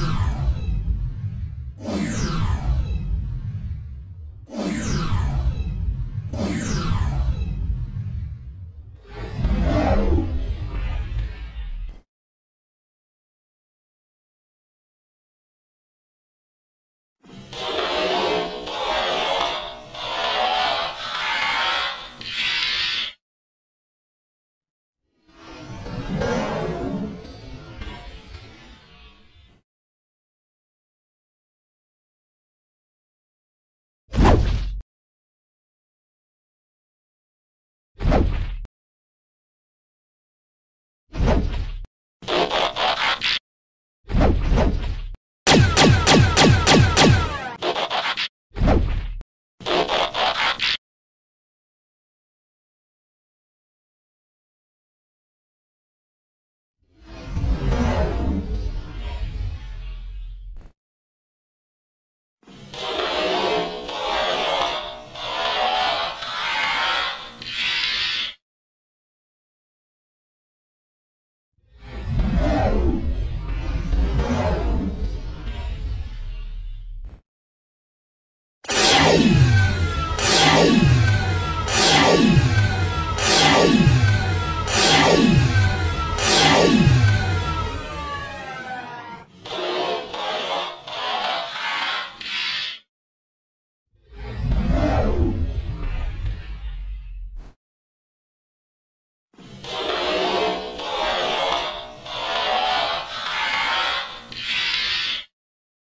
Yeah.